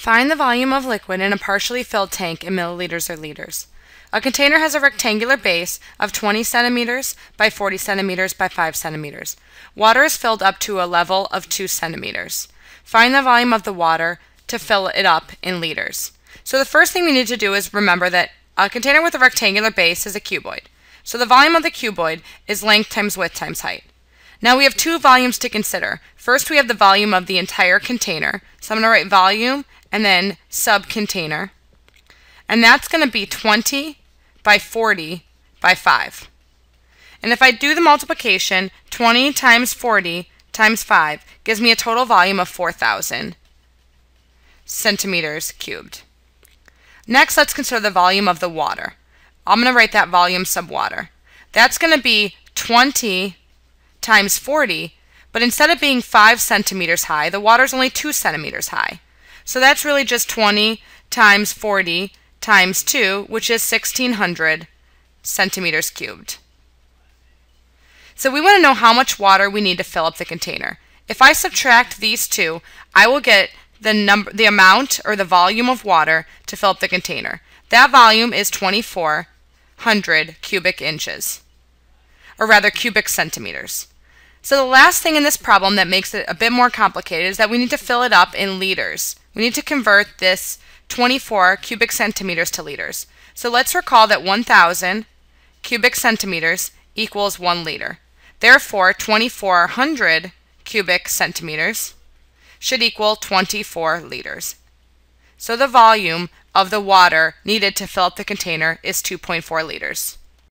Find the volume of liquid in a partially filled tank in milliliters or liters. A container has a rectangular base of 20 centimeters by 40 centimeters by 5 centimeters. Water is filled up to a level of 2 centimeters. Find the volume of the water to fill it up in liters. So the first thing we need to do is remember that a container with a rectangular base is a cuboid. So the volume of the cuboid is length times width times height. Now we have two volumes to consider. First we have the volume of the entire container. So I'm going to write volume and then subcontainer. And that's going to be 20 by 40 by 5. And if I do the multiplication, 20 times 40 times 5 gives me a total volume of 4,000 centimeters cubed. Next, let's consider the volume of the water. I'm going to write that volume sub water. That's going to be 20 times 40, but instead of being 5 centimeters high, the water is only 2 centimeters high. So that's really just 20 times 40 times 2, which is 1600 centimeters cubed. So we want to know how much water we need to fill up the container. If I subtract these two, I will get the number the amount or the volume of water to fill up the container. That volume is 2400 cubic inches or rather cubic centimeters. So the last thing in this problem that makes it a bit more complicated is that we need to fill it up in liters. We need to convert this 24 cubic centimeters to liters. So let's recall that 1,000 cubic centimeters equals 1 liter. Therefore, 2,400 cubic centimeters should equal 24 liters. So the volume of the water needed to fill up the container is 2.4 liters.